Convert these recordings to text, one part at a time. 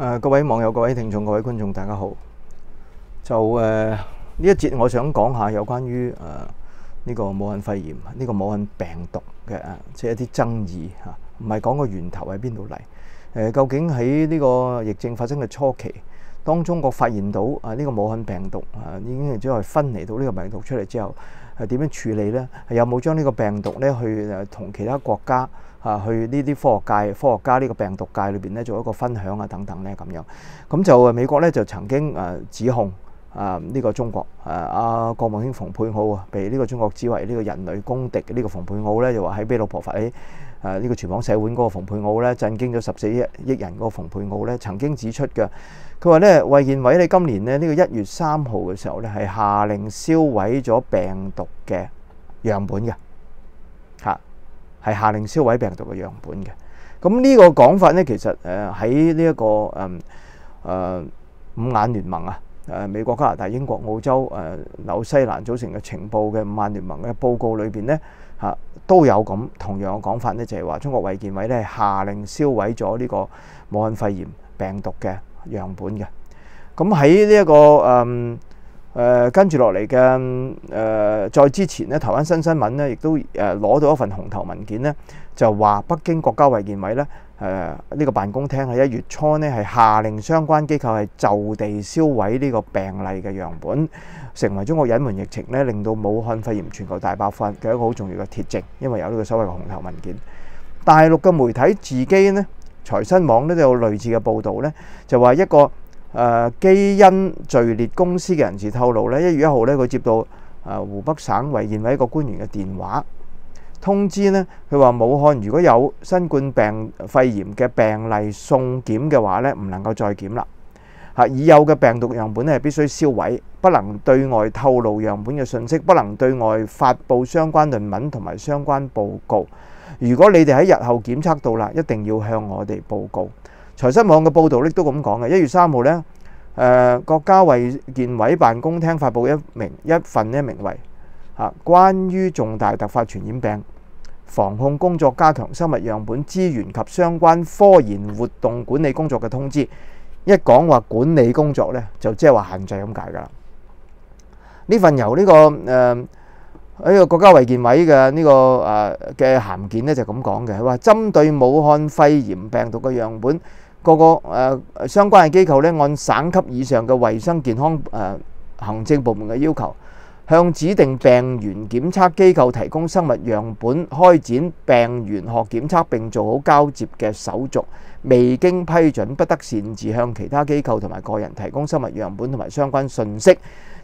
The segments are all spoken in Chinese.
誒各位網友、各位聽眾、各位觀眾，大家好。就誒呢一節，我想講下有關於誒呢個武漢肺炎、呢個武漢病毒嘅，即係一啲爭議嚇，唔係講個源頭喺邊度嚟。誒究竟喺呢個疫症發生嘅初期，當中國發現到啊呢個武漢病毒啊已經係將佢分離到呢個病毒出嚟之後，係點樣處理呢？係有冇將呢個病毒咧去同其他國家？啊，去呢啲科學界、科學家呢個病毒界裏邊咧做一個分享啊，等等咧咁樣。咁就美國咧就曾經誒指控啊呢個中國誒阿國務卿蓬佩奧啊，被呢個中國指為呢個人類公敵呢個蓬佩奧咧，就話喺俾老婆罰喺誒呢個廚房洗碗嗰個蓬佩奧咧，震驚咗十四億人嗰個蓬佩奧咧，曾經指出嘅，佢話咧衞健委你今年咧呢個一月三號嘅時候咧係下令銷毀咗病毒嘅樣本嘅。係下令銷毀病毒嘅樣本嘅，咁呢個講法呢，其實誒喺呢一個誒誒、五眼聯盟啊，誒美國、加拿大、英國、澳洲、誒、呃、紐西蘭組成嘅情報嘅五眼聯盟嘅報告裏邊呢，嚇、都有咁同樣嘅講法呢，就係、是、話中國衛健委咧係下令銷毀咗呢個武漢肺炎病毒嘅樣本嘅，咁喺呢一個誒。誒、跟住落嚟嘅誒，再之前咧，台灣新新聞咧，亦都誒攞到一份紅頭文件咧，就話北京國家衛健委咧，誒、呢、這個辦公廳喺一月初呢，係下令相關機構係就地銷毀呢個病例嘅樣本，成為中國隱瞞疫情咧，令到武漢肺炎全球大爆發嘅一個好重要嘅鐵證，因為有呢個所謂嘅紅頭文件。大陸嘅媒體自己呢，財新網咧都有類似嘅報導咧，就話一個。誒基因序列公司嘅人士透露咧，一月一號咧，佢接到誒湖北省衛健委一個官員嘅電話，通知呢，佢話武漢如果有新冠病肺炎嘅病例送檢嘅話咧，唔能夠再檢啦。嚇，已有嘅病毒樣本咧係必須銷毀，不能對外透露樣本嘅信息，不能對外發布相關論文同埋相關報告。如果你哋喺日後檢測到啦，一定要向我哋報告。財新網嘅報導咧都咁講嘅，一月三號咧，誒、呃、國家衛健委辦公廳發布一名一份咧名為《啊關於重大突發傳染病防控工作加強生物樣本資源及相關科研活動管理工作嘅通知》。一講話管理工作咧，就即係話限制咁解㗎啦。呢份由呢、這個誒呢、呃這個國家衛健委嘅呢、這個嘅函件咧就咁講嘅，佢話針對武漢肺炎病毒嘅樣本。個個誒相關嘅機構咧，按省級以上嘅衛生健康誒行政部門嘅要求，向指定病原檢測機構提供生物樣本，開展病原學檢測並做好交接嘅手續。未經批准，不得擅自向其他機構同埋個人提供生物樣本同埋相關信息。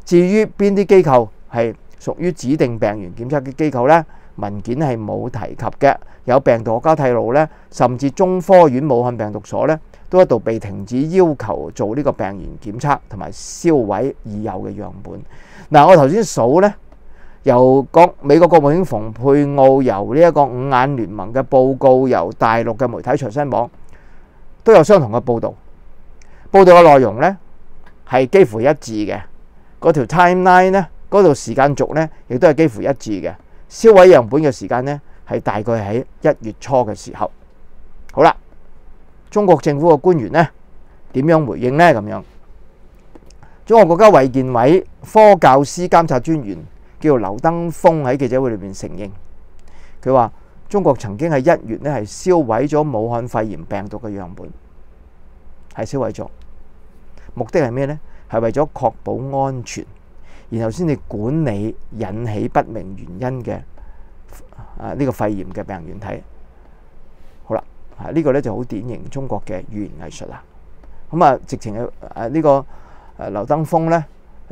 至於邊啲機構係屬於指定病原檢測嘅機構呢？文件係冇提及嘅。有病毒學家透露咧，甚至中科院武漢病毒所咧都一度被停止要求做呢個病原檢測同埋銷毀已有嘅樣本。嗱，我頭先數咧，由國美國國務卿蓬佩奧，由呢一個五眼聯盟嘅報告，由大陸嘅媒體財新網都有相同嘅報導。報導嘅內容咧係幾乎一致嘅，嗰條 timeline 咧，嗰度時間軸咧亦都係幾乎一致嘅。销毁样本嘅时间咧，系大概喺一月初嘅时候，好啦，中国政府嘅官员呢点样回应呢？咁样，中国国家卫健委科教司监察专员叫做劉登峰喺记者会里面承认，佢话中国曾经喺一月呢系销毁咗武汉肺炎病毒嘅样本，系销毁咗，目的系咩呢？系为咗确保安全，然後先至管理引起不明原因嘅。啊！呢個肺炎嘅病原體，好啦，啊呢個咧就好典型中國嘅語言藝術啦。咁啊，直情嘅誒呢個誒劉登峰咧，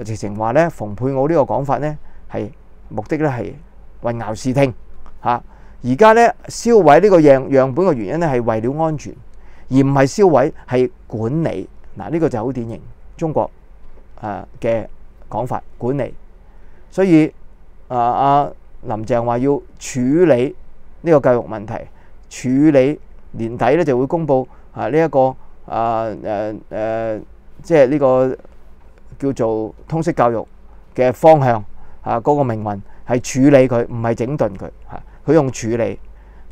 直情話咧，蓬佩奧呢個講法咧係目的咧係混淆視聽嚇。而家咧銷毀呢個樣樣本嘅原因咧係為了安全，而唔係銷毀係管理。嗱，呢個就好典型中國誒嘅講法管理。所以啊啊！林鄭話要處理呢個教育問題，處理年底咧就會公布啊呢一個啊誒誒，即係呢個叫做通識教育嘅方向啊，嗰個命運係處理佢，唔係整頓佢嚇。佢用處理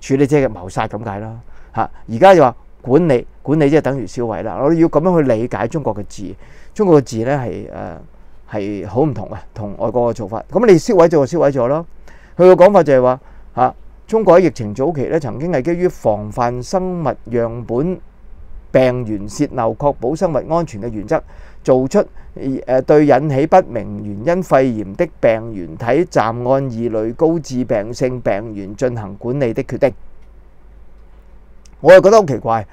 處理即係謀殺咁解啦嚇。而家就話管理，管理即係等於銷毀啦。我哋要咁樣去理解中國嘅字，中國嘅字咧係誒係好唔同嘅，同外國嘅做法。咁你銷毀咗就銷毀咗咯。佢嘅講法就係話嚇，中國喺疫情早期咧，曾經係基於防範生物樣本病原泄漏、確保生物安全嘅原則，做出誒對引起不明原因肺炎的病原體暫按二類高致病性病原進行管理的決定。我又覺得好奇怪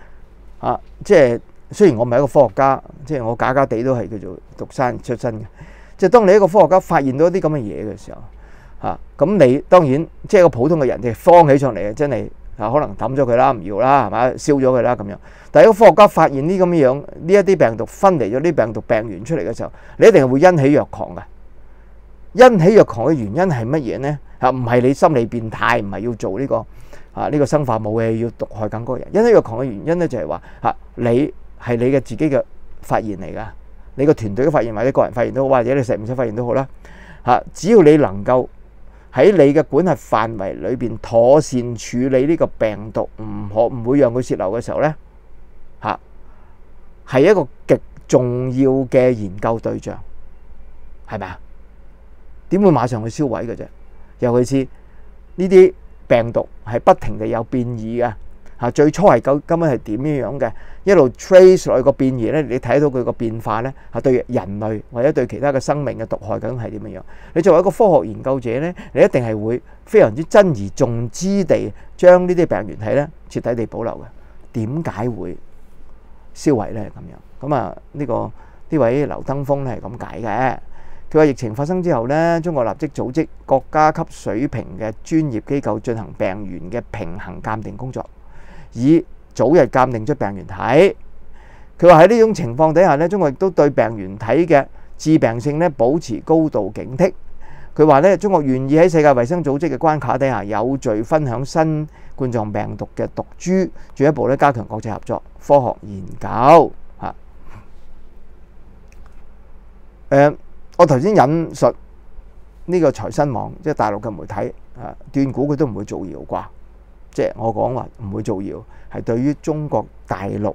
啊！即係雖然我唔係一個科學家，即係我假假地都係叫做讀山出身嘅。即係當你一個科學家發現到一啲咁嘅嘢嘅時候，嚇咁你當然即係一個普通嘅人，就慌起上嚟啊！真係啊，可能抌咗佢啦，唔要啦，係咪？燒咗佢啦咁樣。但係一個科學家發現呢咁樣呢一啲病毒分離咗啲病毒病原出嚟嘅時候，你一定係會欣喜若狂嘅。欣喜若狂嘅原因係乜嘢呢？嚇唔係你心理變態，唔係要做呢個。啊！呢個生化武器要毒害更多人，欣喜若狂嘅原因咧就係話嚇你係你嘅自己嘅發現嚟噶，你個團隊嘅發現或者個人發現都好，或者你實驗室發現都好啦嚇。只要你能夠喺你嘅管轄範圍裏邊妥善處理呢個病毒，唔可唔會讓佢泄漏嘅時候咧嚇，係一個極重要嘅研究對象，係咪啊？點會馬上去銷毀嘅啫？尤其是呢啲。病毒係不停地有變異嘅嚇，最初係究根本係點樣樣嘅，一路 trace 落去個變異咧，你睇到佢個變化咧嚇，對人類或者對其他嘅生命嘅毒害究竟係點樣樣？你作為一個科學研究者咧，你一定係會非常之珍而重之地將呢啲病原體咧徹底地保留嘅。點解會銷毀咧？咁樣咁啊？呢個呢位劉登峰咧係咁解嘅。佢話疫情發生之後呢，中國立即組織國家級水平嘅專業機構進行病原嘅平衡鑑定工作，以早日鑑定出病原體。佢話喺呢種情況底下呢，中國亦都對病原體嘅致病性呢保持高度警惕。佢話呢，中國願意喺世界衛生組織嘅關卡底下有序分享新冠狀病毒嘅毒株，進一步咧加強國際合作、科學研究。嚇，誒。我頭先引述呢個財新網，即係大陸嘅媒體啊，斷估佢都唔會造謠啩。即係我講話唔會造謠，係對於中國大陸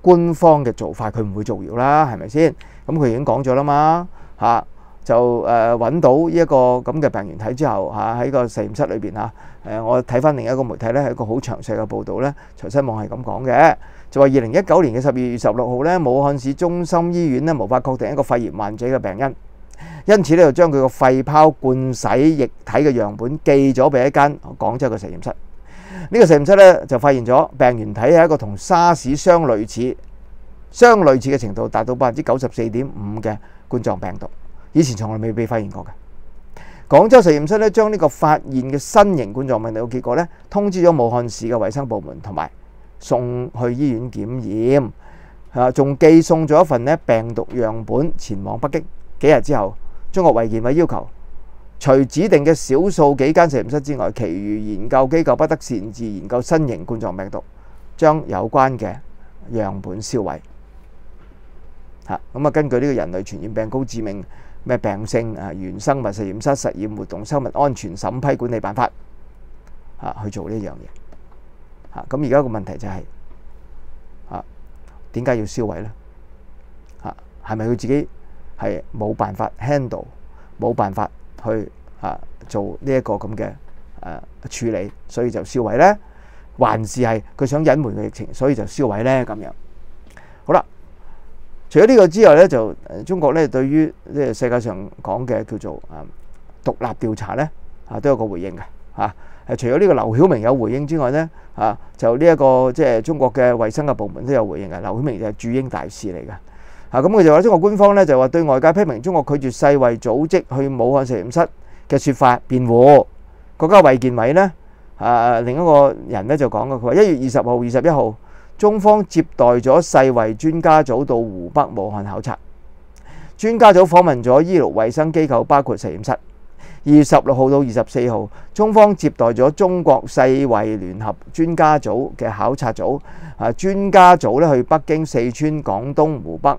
官方嘅做法，佢唔會造謠啦，係咪先？咁佢已經講咗啦嘛，嚇就誒揾到呢一個咁嘅病原體之後，嚇喺個實驗室裏邊嚇誒，我睇翻另一個媒體咧，係一個好詳細嘅報導咧，財新網係咁講嘅。就話二零一九年嘅十二月十六號咧，武漢市中心醫院咧無法確定一個肺炎患者嘅病因，因此咧就將佢個肺泡灌洗液體嘅樣本寄咗俾一間廣州嘅實驗室。呢個實驗室咧就發現咗病原體係一個同沙士相類似、相類似嘅程度達到百分之九十四點五嘅冠狀病毒，以前從來未被發現過嘅。廣州實驗室咧將呢個發現嘅新型冠狀病毒嘅結果咧通知咗武漢市嘅衛生部門同埋。送去醫院檢驗，啊，仲寄送咗一份咧病毒樣本前往北京。幾日之後，中國衛健委要求，除指定嘅少數幾間實驗室之外，其餘研究機構不得擅自研究新型冠狀病毒，將有關嘅樣本銷毀。嚇，咁啊，根據呢個人類傳染病高致命咩病性啊原生物實驗室實驗活動生物安全審批管理辦法，啊，去做呢樣嘢。嚇！咁而家個問題就係嚇點解要銷毀咧？嚇係咪佢自己係冇辦法 handle，冇辦法去啊做呢一個咁嘅誒處理，所以就銷毀咧？還是係佢想隱瞞個疫情，所以就銷毀咧？咁樣好啦。除咗呢個之外咧，就中國咧對於即係世界上講嘅叫做誒獨立調查咧，啊都有個回應嘅嚇。誒除咗呢個劉曉明有回應之外咧，啊就呢一個即係中國嘅衛生嘅部門都有回應嘅。劉曉明就係駐英大使嚟嘅。啊咁佢就話中國官方咧就話對外界批評中國拒絕世衛組織去武漢實驗室嘅説法辯護。國家衛健委咧啊另一個人咧就講嘅，佢話一月二十號、二十一號，中方接待咗世衛專家組到湖北武漢考察，專家組訪問咗醫療衛生機構，包括實驗室。二月十六號到二十四號，中方接待咗中國世衛聯合專家組嘅考察組。啊，專家組咧去北京、四川、廣東、湖北、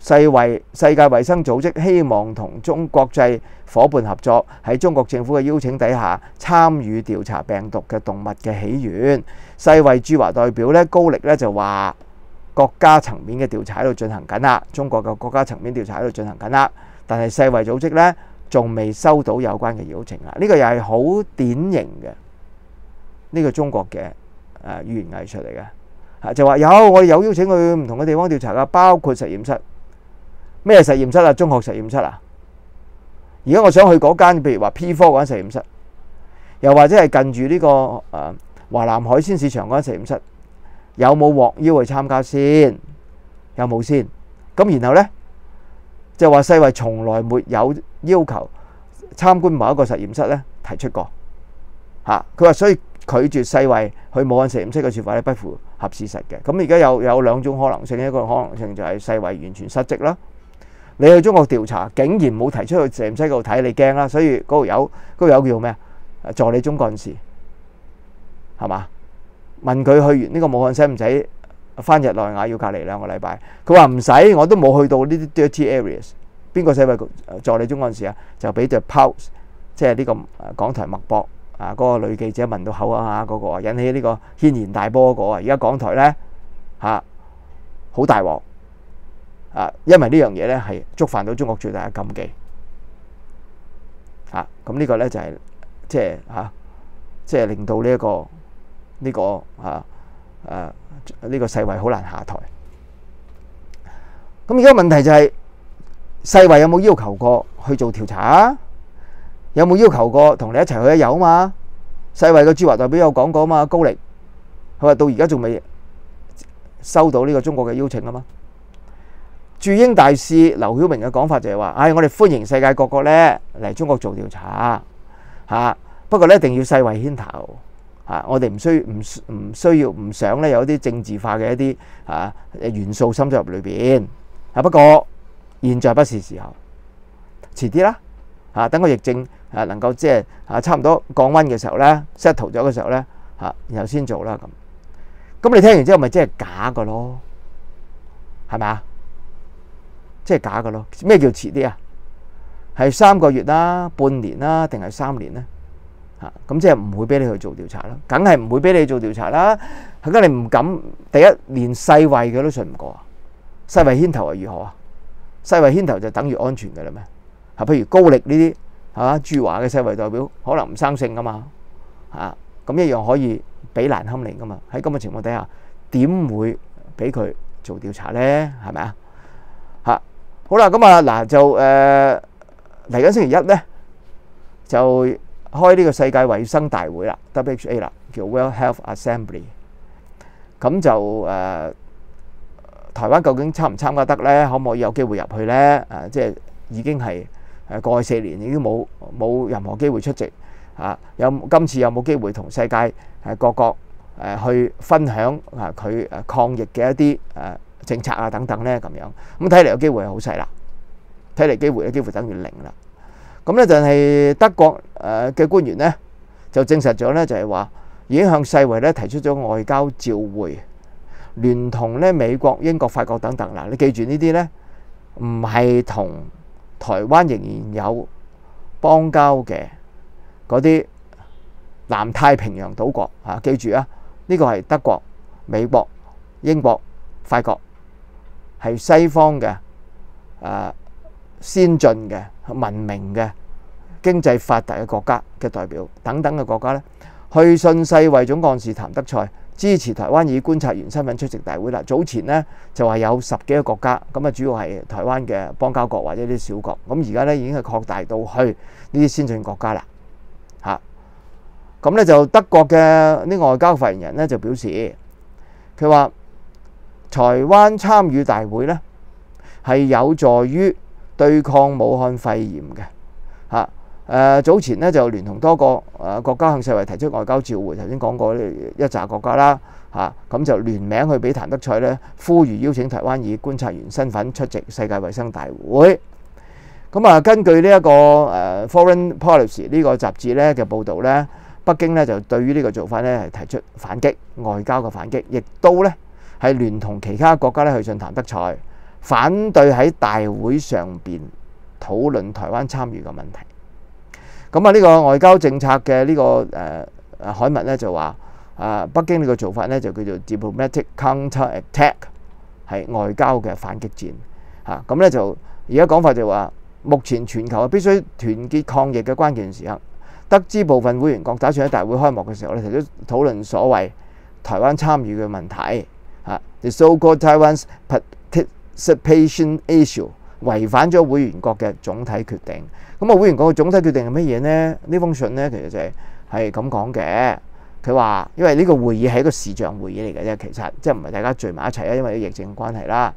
世衛世界衛生組織希望同中國際伙伴合作，喺中國政府嘅邀請底下參與調查病毒嘅動物嘅起源。世衛駐華代表咧高力咧就話，國家層面嘅調查喺度進行緊啦，中國嘅國家層面調查喺度進行緊啦，但係世衛組織咧仲未收到有關嘅邀請啊！呢個又係好典型嘅呢個中國嘅誒語言藝術嚟嘅，就話有我哋有邀請去唔同嘅地方調查噶，包括實驗室。咩實驗室啊？中學實驗室啊？而家我想去嗰間，譬如話 P 科嗰間實驗室，又或者係近住呢個誒華南海鮮市場嗰間實驗室，有冇獲邀去參加先？有冇先？咁然後呢，就話世衛從來沒有要求參觀某一個實驗室呢，提出過嚇。佢話所以拒絕世衛去武漢實驗室嘅说法咧，不符合事實嘅。咁而家有有兩種可能性，一個可能性就係世衛完全失職啦。你去中國調查，竟然冇提出去實驗室嗰度睇，你驚啦！所以嗰個友嗰個友叫咩啊？助理中幹事係嘛？問佢去完呢個武漢使唔使翻日內瓦要隔離兩個禮拜？佢話唔使，我都冇去到呢啲 dirty areas。邊個世衛助理總幹事啊？就俾只 pulse，即係呢個港台脈搏啊！嗰個女記者問到口啊嗰個引起呢個軒然大波嗰個啊！而家港台咧嚇好大鑊。啊，因為呢樣嘢咧係觸犯到中國最大嘅禁忌，啊，咁呢個咧就係即係嚇，即係令到呢一個呢個啊啊呢個世衛好難下台。咁而家問題就係世衛有冇要求過去做調查啊？有冇要求過同你一齊去一？有啊嘛？世衛嘅駐華代表有講過啊嘛？高力佢話到而家仲未收到呢個中國嘅邀請啊嘛？駐英大使劉曉明嘅講法就係話，唉，我哋歡迎世界各國咧嚟中國做調查嚇，不過咧一定要世衛牽頭嚇，我哋唔需唔唔需要唔想咧有啲政治化嘅一啲啊元素深入裏邊啊。不過現在不是時候，遲啲啦嚇，等個疫症啊能夠即係啊差唔多降溫嘅時候咧，settle 咗嘅時候咧嚇，然後先做啦咁。咁你聽完之後咪即係假嘅咯，係咪啊？即係假嘅咯，咩叫遲啲啊？係三個月啦、半年啦，定係三年咧？嚇咁即係唔會俾你去做調查啦，梗係唔會俾你做調查啦。係梗你唔敢，第一連世衛佢都信唔過啊！世衛牽頭係如何啊？世衛牽頭就等於安全嘅啦咩？嚇，譬如高力呢啲嚇駐華嘅世衛代表，可能唔生性噶嘛嚇，咁一樣可以俾難堪你噶嘛。喺咁嘅情況底下，點會俾佢做調查咧？係咪啊？好啦，咁啊嗱就誒嚟緊星期一咧，就開呢個世界衞生大會啦，WHA 啦，叫 World Health Assembly。咁就誒台灣究竟參唔參加得咧？可唔可以有機會入去咧？誒，即係已經係誒過去四年已經冇冇任何機會出席啊！有今次有冇機會同世界誒各國誒去分享啊佢誒抗疫嘅一啲誒政策啊等等咧咁樣，咁睇嚟嘅機會係好細啦，睇嚟機會咧幾乎等於零啦。咁咧就係德國誒嘅官員咧就證實咗咧，就係話已經向世衛咧提出咗外交召會，聯同咧美國、英國、法國等等嗱，你記住呢啲咧唔係同台灣仍然有邦交嘅嗰啲南太平洋島國嚇，記住啊，呢個係德國、美國、英國、法國。係西方嘅誒先進嘅文明嘅經濟發達嘅國家嘅代表等等嘅國家咧，去信世衛總幹事譚德塞支持台灣以觀察員身份出席大會啦。早前咧就話有十幾個國家，咁啊主要係台灣嘅邦交國或者啲小國，咁而家咧已經係擴大到去呢啲先進國家啦。嚇，咁咧就德國嘅呢外交發言人咧就表示，佢話。台灣參與大會呢，係有助於對抗武漢肺炎嘅嚇。誒早前呢，就聯同多個誒國家向世衛提出外交召會，頭先講過一紮國家啦嚇，咁就聯名去俾譚德塞呢，呼籲邀請台灣以觀察員身份出席世界衛生大會咁啊，根據呢一個誒 Foreign Policy 呢個雜誌咧嘅報導咧，北京咧就對於呢個做法咧係提出反擊，外交嘅反擊，亦都咧係聯同其他國家咧去進談德賽，反對喺大會上邊討論台灣參與嘅問題。咁啊，呢個外交政策嘅呢個誒海文咧就話啊，北京呢個做法咧就叫做 diplomatic counter-attack，係外交嘅反擊戰嚇。咁咧就而家講法就話。目前全球係必須團結抗疫嘅關鍵時刻。得知部分會員國打算喺大會開幕嘅時候咧，提出討論所謂台灣參與嘅問題。嚇，the so-called Taiwan's participation issue 違反咗會員國嘅總體決定。咁啊，會員國嘅總體決定係乜嘢呢？呢封信呢，其實就係係咁講嘅。佢話因為呢個會議係一個視像會議嚟嘅啫，其實即係唔係大家聚埋一齊啊，因為疫症關係啦。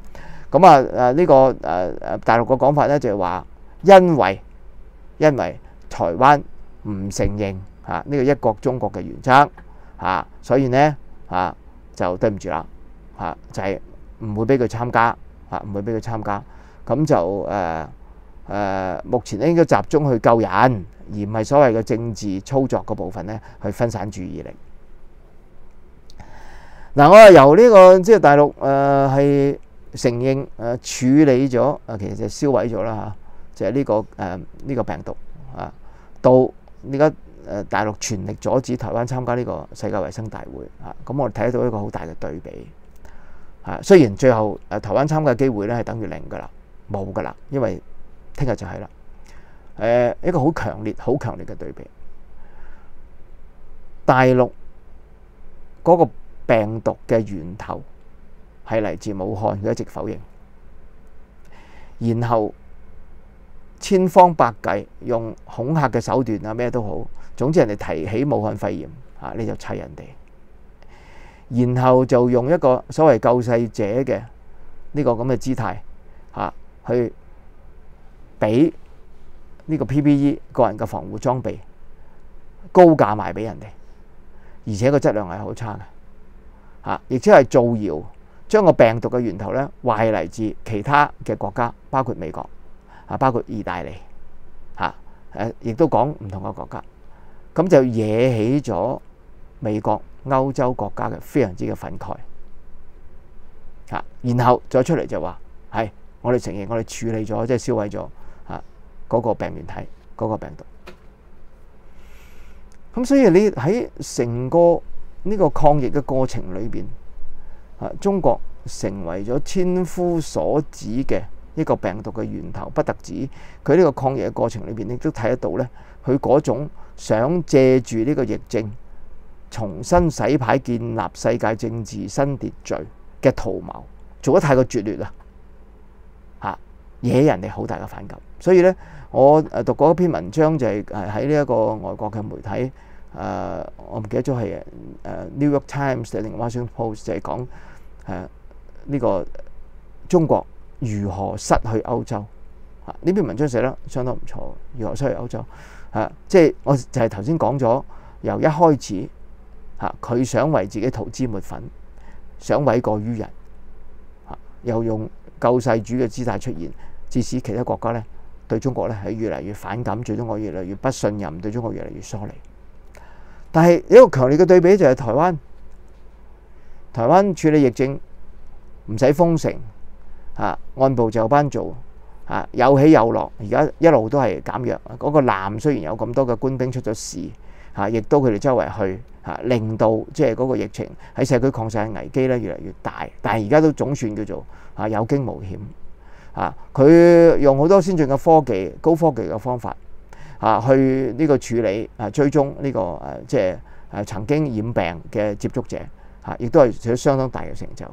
咁啊誒呢個誒誒大陸嘅講法咧就係話。因為因為台灣唔承認嚇呢個一國中國嘅原則嚇，所以呢嚇就對唔住啦嚇，就係唔會俾佢參加嚇，唔會俾佢參加。咁就誒誒，目前咧應該集中去救人，而唔係所謂嘅政治操作嗰部分咧，去分散注意力。嗱，我係由呢個即係大陸誒係承認誒處理咗啊，其實就銷毀咗啦嚇。就係呢個誒呢個病毒啊，到而家誒大陸全力阻止台灣參加呢個世界衞生大會啊，咁我哋睇到一個好大嘅對比啊。雖然最後誒台灣參加機會咧係等於零噶啦，冇噶啦，因為聽日就係啦。誒一個好強烈、好強烈嘅對比，大陸嗰個病毒嘅源頭係嚟自武漢，佢一直否認，然後。千方百計用恐嚇嘅手段啊，咩都好，總之人哋提起武漢肺炎啊，你就砌人哋，然後就用一個所謂救世者嘅呢個咁嘅姿態嚇，去俾呢個 PPE 個人嘅防護裝備高價賣俾人哋，而且個質量係好差嘅嚇，亦即係造謠將個病毒嘅源頭咧話係嚟自其他嘅國家，包括美國。啊，包括意大利，嚇誒，亦都講唔同嘅國家，咁就惹起咗美國、歐洲國家嘅非常之嘅憤慨，嚇，然後再出嚟就話係我哋承認我哋處理咗，即係銷毀咗嚇嗰個病原體嗰個病毒。咁所以你喺成個呢個抗疫嘅過程裏邊，啊，中國成為咗千夫所指嘅。一個病毒嘅源頭，不特止佢呢個抗疫嘅過程裏邊，你都睇得到咧，佢嗰種想借住呢個疫症重新洗牌、建立世界政治新秩序嘅圖謀，做得太過拙劣啦，嚇惹人哋好大嘅反感。所以咧，我誒讀過一篇文章，就係誒喺呢一個外國嘅媒體誒、我唔記得咗係誒 New York Times 定 Washington Post，就係講誒呢個中國。如何失去歐洲？啊，呢篇文章寫得相當唔錯。如何失去歐洲？啊，即係我就係頭先講咗，由一開始嚇佢想為自己塗脂抹粉，想毀過於人，嚇又用救世主嘅姿態出現，致使其他國家咧對中國咧係越嚟越反感，對中國越嚟越不信任，對中國越嚟越疏離。但係一個強烈嘅對比就係台灣，台灣處理疫症唔使封城。啊，按部就班做，啊有起有落，而家一路都係減弱。嗰個南雖然有咁多嘅官兵出咗事，嚇，亦都佢哋周圍去嚇，令到即係嗰個疫情喺社區擴散危機咧越嚟越大。但係而家都總算叫做啊有驚無險。啊，佢用好多先進嘅科技、高科技嘅方法啊，去呢個處理啊追蹤呢個誒即係誒曾經染病嘅接觸者嚇，亦都係取得相當大嘅成就。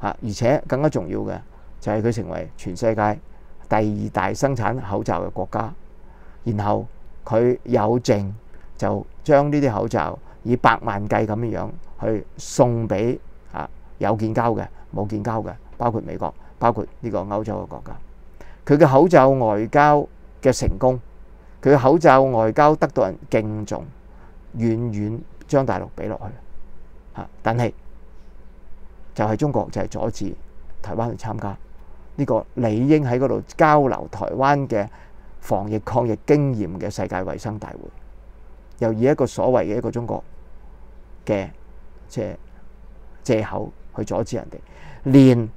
啊！而且更加重要嘅就係佢成為全世界第二大生產口罩嘅國家，然後佢有證就將呢啲口罩以百萬計咁樣去送俾啊有建交嘅、冇建交嘅，包括美國、包括呢個歐洲嘅國家。佢嘅口罩外交嘅成功，佢嘅口罩外交得到人敬重，遠遠將大陸比落去嚇。但係就係中國就係阻止台灣去參加，呢個理應喺嗰度交流台灣嘅防疫抗疫經驗嘅世界衛生大會，又以一個所謂嘅一個中國嘅即係藉口去阻止人哋，連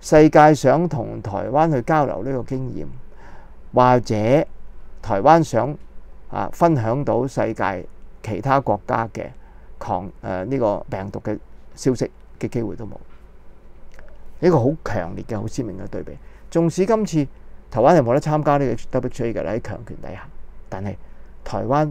世界想同台灣去交流呢個經驗，或者台灣想啊分享到世界其他國家嘅抗誒呢個病毒嘅消息嘅機會都冇。一個好強烈嘅、好鮮明嘅對比。縱使今次台灣係冇得參加呢個 WHA 嘅喺強權底下，但係台灣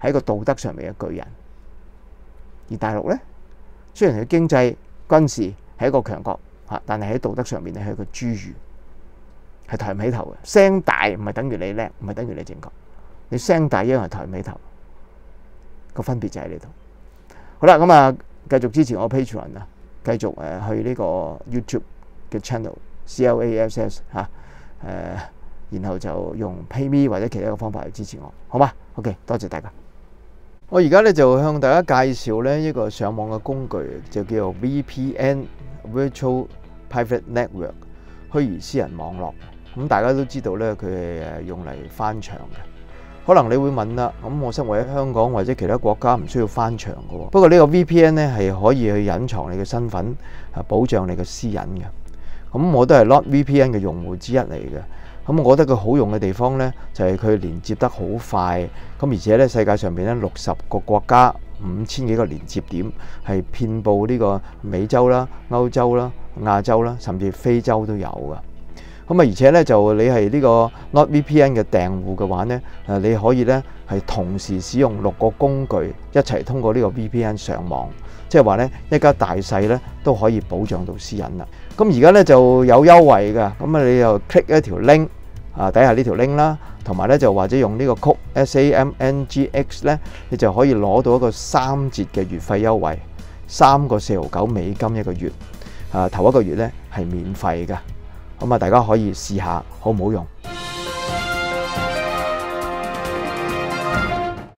係一個道德上面嘅巨人，而大陸咧雖然佢經濟軍事係一個強國嚇，但係喺道德上面咧係一個侏儒，係抬唔起頭嘅。聲大唔係等於你叻，唔係等於你正確。你聲大一樣係抬唔起頭，個分別就喺呢度。好啦，咁啊〜繼續支持我 patron 啊！繼續誒去呢個 YouTube 嘅 channel C L A S S 嚇、啊、誒，然後就用 PayMe 或者其他嘅方法去支持我，好嘛？OK，多謝大家。我而家咧就向大家介紹咧一個上網嘅工具，就叫做 VPN（Virtual Private Network） 虛擬私人網絡。咁大家都知道咧，佢係用嚟翻牆嘅。可能你會問啦，咁我身為喺香港或者其他國家唔需要翻牆嘅。不過呢個 VPN 咧係可以去隱藏你嘅身份，啊保障你嘅私隱嘅。咁我都係 Not VPN 嘅用戶之一嚟嘅。咁我覺得佢好用嘅地方呢，就係佢連接得好快。咁而且呢，世界上邊呢，六十個國家五千幾個連接點係遍佈呢個美洲啦、歐洲啦、亞洲啦，甚至非洲都有噶。咁啊，而且咧就你係呢個 Not VPN 嘅訂戶嘅話咧，誒你可以咧係同時使用六個工具一齊通過呢個 VPN 上網，即係話咧一家大細咧都可以保障到私隱啦。咁而家咧就有優惠㗎，咁啊你又 click 一條 link 啊底下呢條 link 啦，同埋咧就或者用呢個曲 SAMNGX 咧，你就可以攞到一個三折嘅月費優惠，三個四毫九美金一個月，啊頭一個月咧係免費嘅。咁啊，大家可以試下好唔好用？